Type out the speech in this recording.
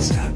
stop.